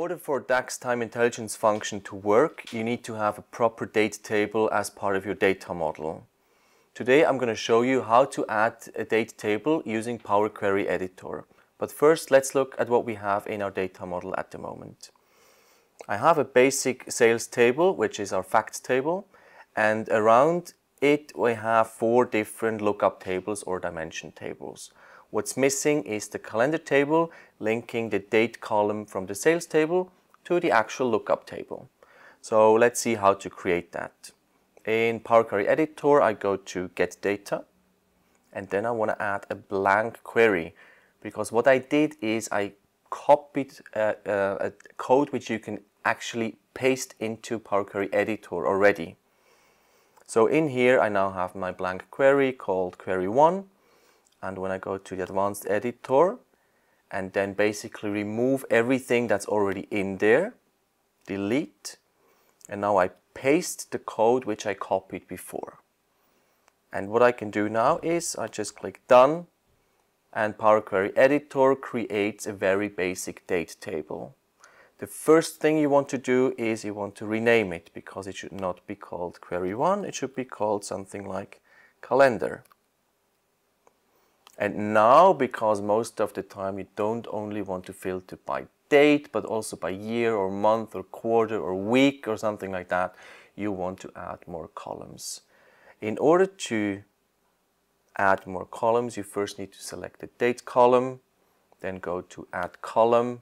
order for DAX time intelligence function to work, you need to have a proper date table as part of your data model. Today I'm going to show you how to add a date table using Power Query Editor. But first let's look at what we have in our data model at the moment. I have a basic sales table, which is our facts table, and around it we have four different lookup tables or dimension tables. What's missing is the calendar table linking the date column from the sales table to the actual lookup table. So let's see how to create that. In Power Query Editor, I go to Get Data, and then I want to add a blank query because what I did is I copied a, a, a code which you can actually paste into Power Query Editor already. So in here, I now have my blank query called query 1 and when I go to the advanced editor and then basically remove everything that's already in there, delete, and now I paste the code which I copied before. And what I can do now is I just click done and Power Query Editor creates a very basic date table. The first thing you want to do is you want to rename it because it should not be called query 1, it should be called something like calendar. And now, because most of the time you don't only want to filter by date, but also by year or month or quarter or week or something like that, you want to add more columns. In order to add more columns, you first need to select the date column, then go to add column,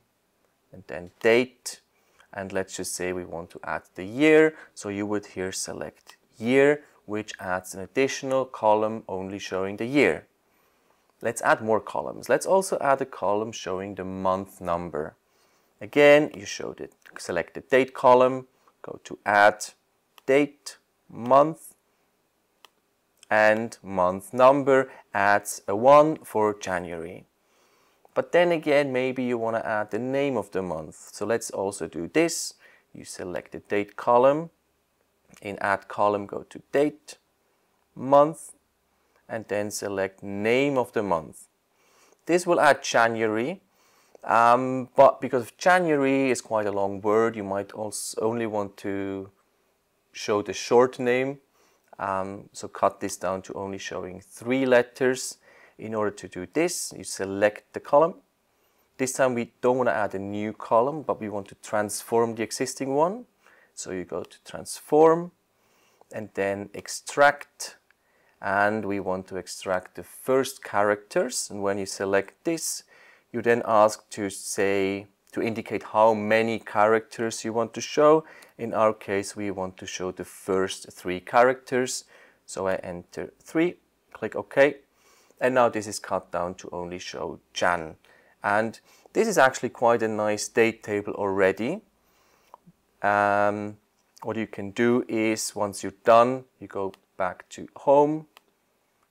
and then date. And let's just say we want to add the year. So you would here select year, which adds an additional column only showing the year. Let's add more columns. Let's also add a column showing the month number. Again, you showed it. Select the date column, go to add date, month, and month number adds a 1 for January. But then again, maybe you want to add the name of the month. So let's also do this. You select the date column. In add column, go to date, month, and then select name of the month. This will add January, um, but because January is quite a long word, you might also only want to show the short name. Um, so cut this down to only showing three letters. In order to do this, you select the column. This time we don't want to add a new column, but we want to transform the existing one. So you go to transform and then extract and we want to extract the first characters. And when you select this you then ask to say to indicate how many characters you want to show. In our case we want to show the first three characters. So I enter 3 click OK. And now this is cut down to only show Jan. And this is actually quite a nice date table already. Um, what you can do is once you're done you go back to home,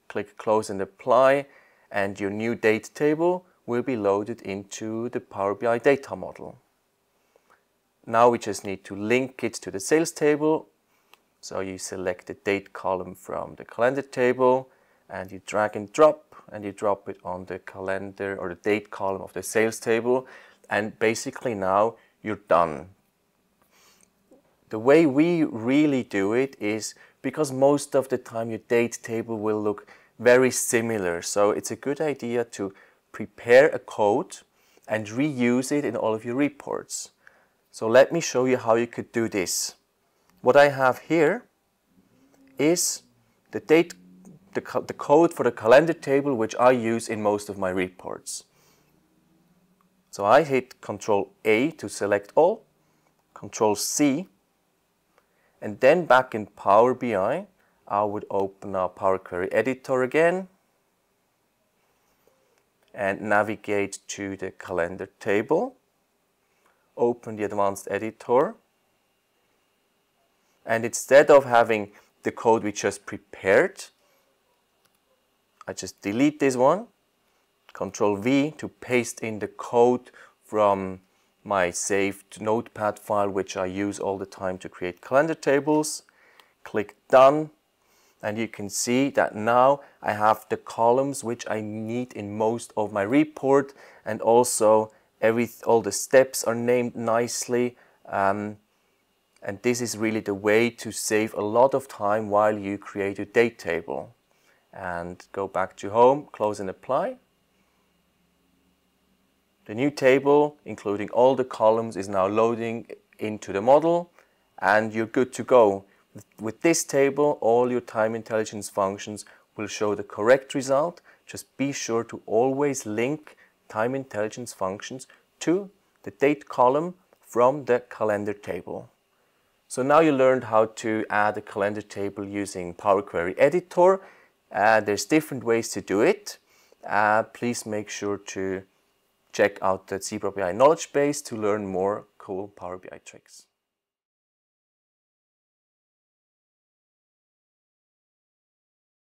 click close and apply, and your new date table will be loaded into the Power BI data model. Now we just need to link it to the sales table. So you select the date column from the calendar table and you drag and drop and you drop it on the calendar or the date column of the sales table and basically now you're done. The way we really do it is because most of the time your date table will look very similar. So it's a good idea to prepare a code and reuse it in all of your reports. So let me show you how you could do this. What I have here is the date, the, the code for the calendar table which I use in most of my reports. So I hit Control A to select all, Control C and then back in Power BI, I would open our Power Query Editor again and navigate to the calendar table. Open the advanced editor. And instead of having the code we just prepared, I just delete this one, Control V to paste in the code from my saved notepad file which I use all the time to create calendar tables. Click done. And you can see that now I have the columns which I need in most of my report. And also every all the steps are named nicely. Um, and this is really the way to save a lot of time while you create a date table. And go back to home close and apply the new table including all the columns is now loading into the model and you're good to go with this table all your time intelligence functions will show the correct result just be sure to always link time intelligence functions to the date column from the calendar table. So now you learned how to add a calendar table using Power Query Editor. Uh, there's different ways to do it. Uh, please make sure to check out the Zebra BI knowledge base to learn more cool Power BI tricks.